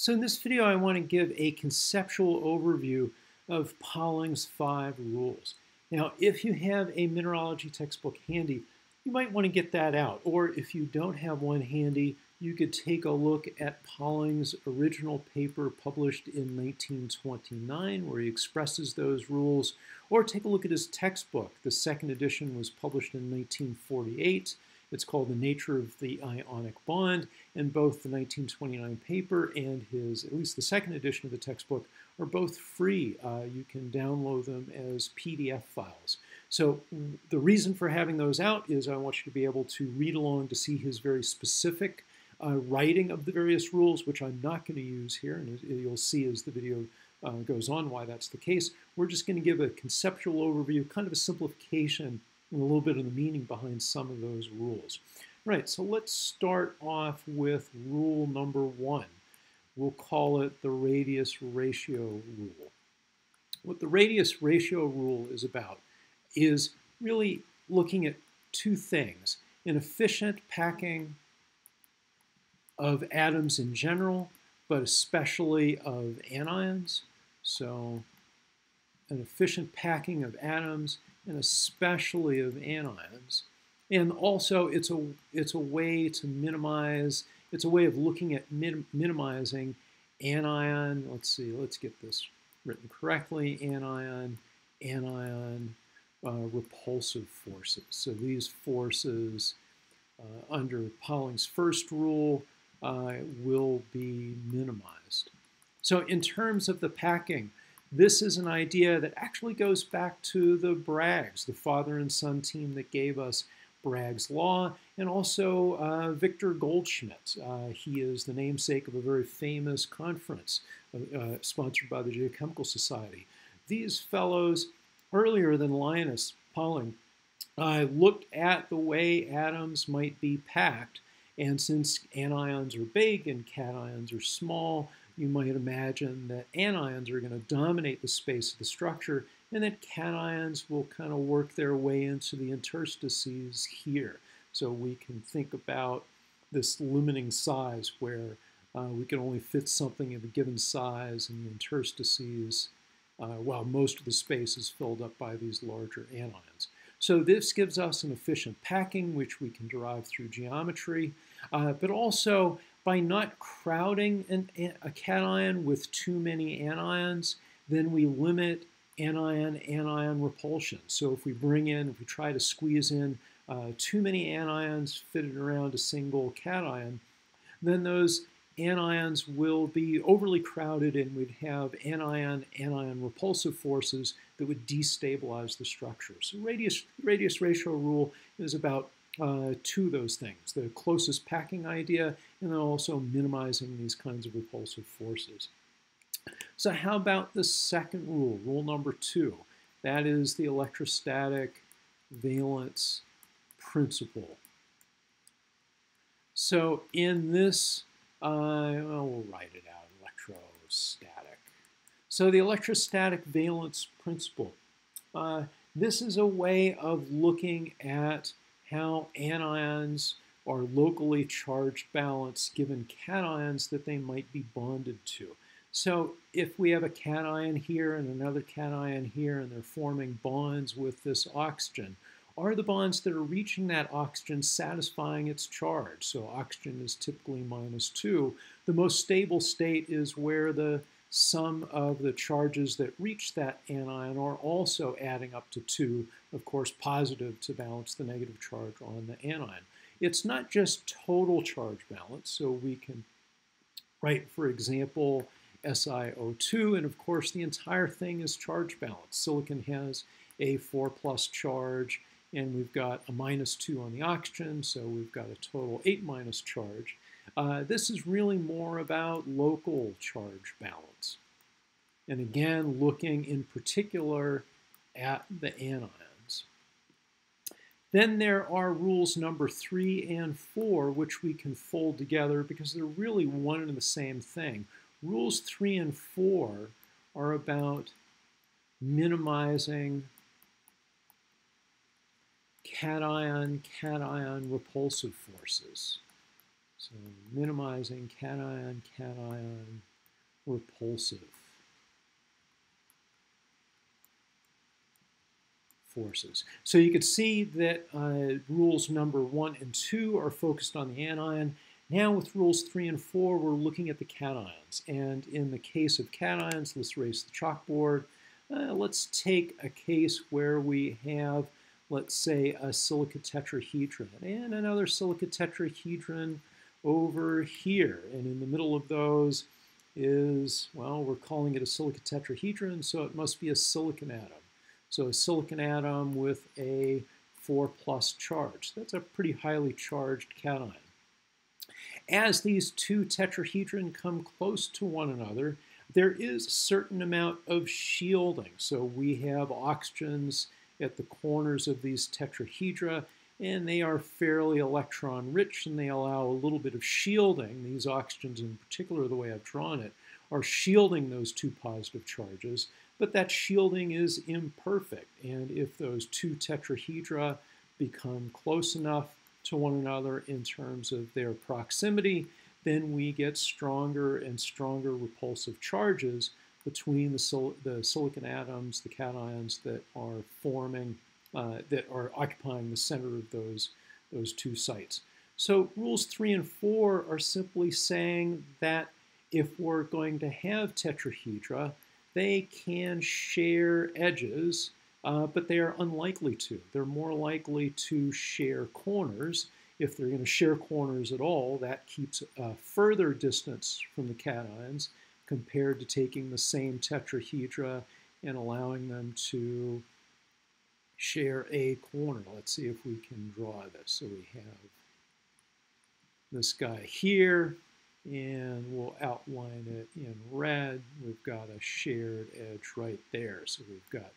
So in this video, I want to give a conceptual overview of Pauling's five rules. Now, if you have a mineralogy textbook handy, you might want to get that out. Or if you don't have one handy, you could take a look at Pauling's original paper published in 1929, where he expresses those rules, or take a look at his textbook. The second edition was published in 1948. It's called The Nature of the Ionic Bond, and both the 1929 paper and his, at least the second edition of the textbook, are both free. Uh, you can download them as PDF files. So the reason for having those out is I want you to be able to read along to see his very specific uh, writing of the various rules, which I'm not going to use here, and you'll see as the video uh, goes on why that's the case. We're just going to give a conceptual overview, kind of a simplification and a little bit of the meaning behind some of those rules. Right, so let's start off with rule number one. We'll call it the radius ratio rule. What the radius ratio rule is about is really looking at two things, an efficient packing of atoms in general, but especially of anions. So an efficient packing of atoms and especially of anions. And also, it's a, it's a way to minimize, it's a way of looking at min, minimizing anion, let's see, let's get this written correctly, anion, anion uh, repulsive forces. So these forces uh, under Pauling's first rule uh, will be minimized. So in terms of the packing, this is an idea that actually goes back to the Braggs, the father and son team that gave us Bragg's Law, and also uh, Victor Goldschmidt. Uh, he is the namesake of a very famous conference uh, sponsored by the Geochemical Society. These fellows, earlier than Linus Pauling, uh, looked at the way atoms might be packed, and since anions are big and cations are small, you might imagine that anions are going to dominate the space of the structure and that cations will kind of work their way into the interstices here. So we can think about this limiting size where uh, we can only fit something of a given size in the interstices uh, while most of the space is filled up by these larger anions. So this gives us an efficient packing, which we can derive through geometry, uh, but also by not crowding an, a cation with too many anions, then we limit anion-anion repulsion. So if we bring in, if we try to squeeze in uh, too many anions fitted around a single cation, then those anions will be overly crowded and we'd have anion-anion repulsive forces that would destabilize the structure. So radius, radius ratio rule is about uh, to those things, the closest packing idea, and then also minimizing these kinds of repulsive forces. So how about the second rule, rule number two? That is the electrostatic valence principle. So in this, uh, well, we'll write it out, electrostatic. So the electrostatic valence principle. Uh, this is a way of looking at how anions are locally charged balanced given cations that they might be bonded to. So if we have a cation here and another cation here and they're forming bonds with this oxygen, are the bonds that are reaching that oxygen satisfying its charge? So oxygen is typically minus 2. The most stable state is where the sum of the charges that reach that anion are also adding up to 2, of course positive to balance the negative charge on the anion. It's not just total charge balance, so we can write, for example, SiO2, and of course the entire thing is charge balance. Silicon has a 4 plus charge, and we've got a minus 2 on the oxygen, so we've got a total 8 minus charge. Uh, this is really more about local charge balance. And again, looking in particular at the anions. Then there are rules number three and four, which we can fold together because they're really one and the same thing. Rules three and four are about minimizing cation-cation repulsive forces. So minimizing cation, cation, repulsive forces. So you can see that uh, rules number one and two are focused on the anion. Now with rules three and four, we're looking at the cations. And in the case of cations, let's raise the chalkboard. Uh, let's take a case where we have, let's say, a silica tetrahedron and another silica tetrahedron over here. And in the middle of those is, well, we're calling it a silica tetrahedron, so it must be a silicon atom. So a silicon atom with a 4 plus charge. That's a pretty highly charged cation. As these two tetrahedron come close to one another, there is a certain amount of shielding. So we have oxygens at the corners of these tetrahedra, and they are fairly electron rich and they allow a little bit of shielding. These oxygens in particular, the way I've drawn it, are shielding those two positive charges, but that shielding is imperfect. And if those two tetrahedra become close enough to one another in terms of their proximity, then we get stronger and stronger repulsive charges between the, sil the silicon atoms, the cations that are forming, uh, that are occupying the center of those, those two sites. So rules three and four are simply saying that if we're going to have tetrahedra, they can share edges uh, but they are unlikely to. They're more likely to share corners. If they're going to share corners at all, that keeps a further distance from the cations compared to taking the same tetrahedra and allowing them to share a corner. Let's see if we can draw this. So we have this guy here, and we'll outline it in red. We've got a shared edge right there. So we've got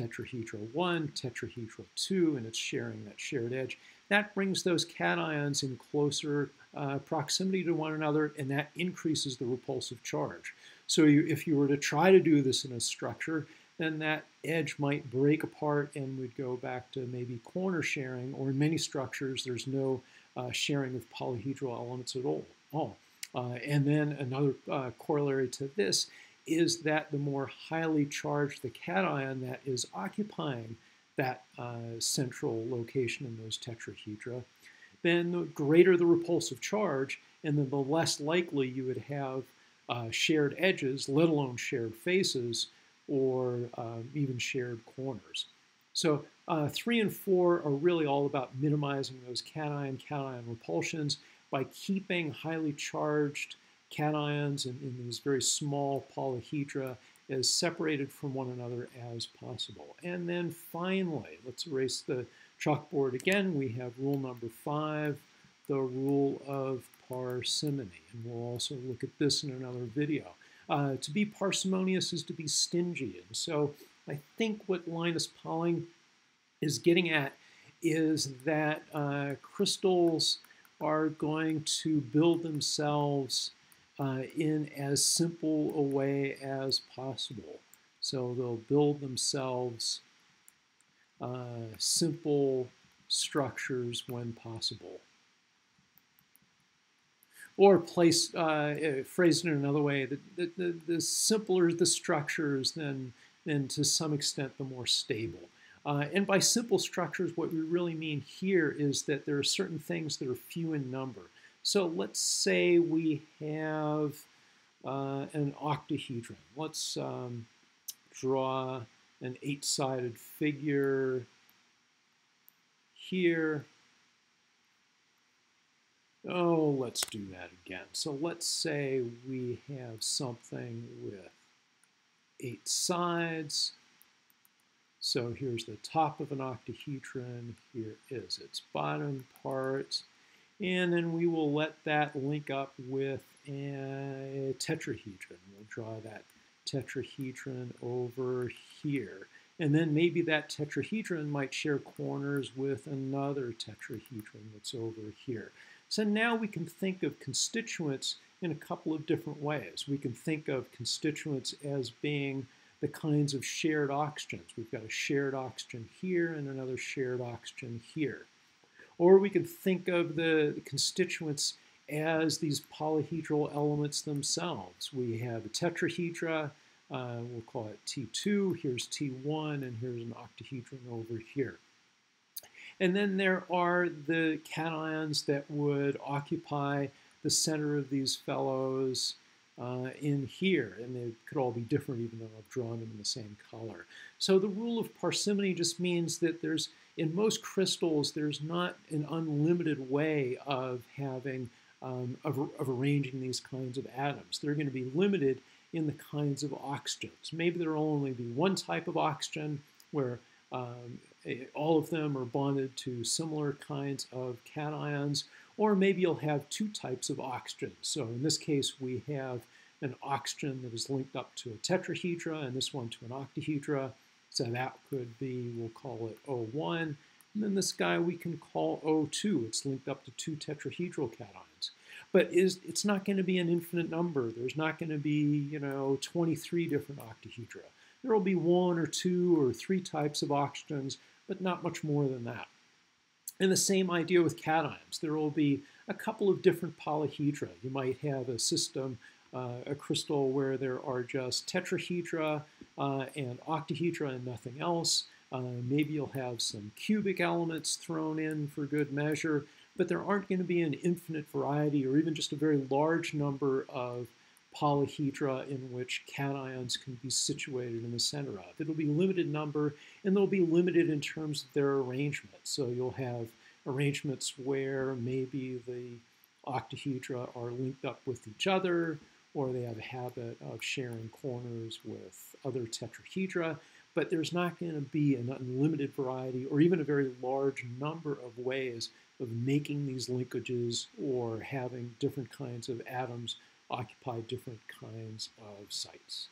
tetrahedral 1, tetrahedral 2, and it's sharing that shared edge. That brings those cations in closer uh, proximity to one another, and that increases the repulsive charge. So you, if you were to try to do this in a structure, then that edge might break apart and would go back to maybe corner sharing, or in many structures, there's no uh, sharing of polyhedral elements at all. all. Uh, and then another uh, corollary to this is that the more highly charged the cation that is occupying that uh, central location in those tetrahedra, then the greater the repulsive charge, and then the less likely you would have uh, shared edges, let alone shared faces, or uh, even shared corners. So uh, three and four are really all about minimizing those cation-cation repulsions by keeping highly charged cations in, these very small polyhedra as separated from one another as possible. And then finally, let's erase the chalkboard again. We have rule number five, the rule of parsimony. And we'll also look at this in another video. Uh, to be parsimonious is to be stingy. And so I think what Linus Pauling is getting at is that uh, crystals are going to build themselves uh, in as simple a way as possible. So they'll build themselves uh, simple structures when possible. Or place, uh, phrased in another way, the, the, the, the simpler the structures, then, then to some extent the more stable. Uh, and by simple structures, what we really mean here is that there are certain things that are few in number. So let's say we have uh, an octahedron. Let's um, draw an eight-sided figure here. Oh, let's do that again. So let's say we have something with eight sides. So here's the top of an octahedron. Here is its bottom part. And then we will let that link up with a tetrahedron. We'll draw that tetrahedron over here. And then maybe that tetrahedron might share corners with another tetrahedron that's over here. So now we can think of constituents in a couple of different ways. We can think of constituents as being the kinds of shared oxygens. We've got a shared oxygen here and another shared oxygen here. Or we could think of the constituents as these polyhedral elements themselves. We have a tetrahedra, uh, we'll call it T2, here's T1, and here's an octahedron over here. And then there are the cations that would occupy the center of these fellows uh, in here, and they could all be different even though I've drawn them in the same color. So the rule of parsimony just means that there's, in most crystals, there's not an unlimited way of having, um, of, of arranging these kinds of atoms. They're going to be limited in the kinds of oxygens. Maybe there'll only be one type of oxygen where um, all of them are bonded to similar kinds of cations, or maybe you'll have two types of oxygen. So in this case, we have an oxygen that is linked up to a tetrahedra, and this one to an octahedra. So that could be, we'll call it O1. And then this guy we can call O2. It's linked up to two tetrahedral cations. But is it's not going to be an infinite number. There's not going to be, you know, 23 different octahedra. There will be one or two or three types of oxygens, but not much more than that. And the same idea with cations. There will be a couple of different polyhedra. You might have a system, uh, a crystal where there are just tetrahedra uh, and octahedra and nothing else. Uh, maybe you'll have some cubic elements thrown in for good measure, but there aren't going to be an infinite variety or even just a very large number of polyhedra in which cations can be situated in the center of. It'll be limited number, and they'll be limited in terms of their arrangement. So you'll have arrangements where maybe the octahedra are linked up with each other, or they have a habit of sharing corners with other tetrahedra, but there's not going to be an unlimited variety or even a very large number of ways of making these linkages or having different kinds of atoms occupy different kinds of sites.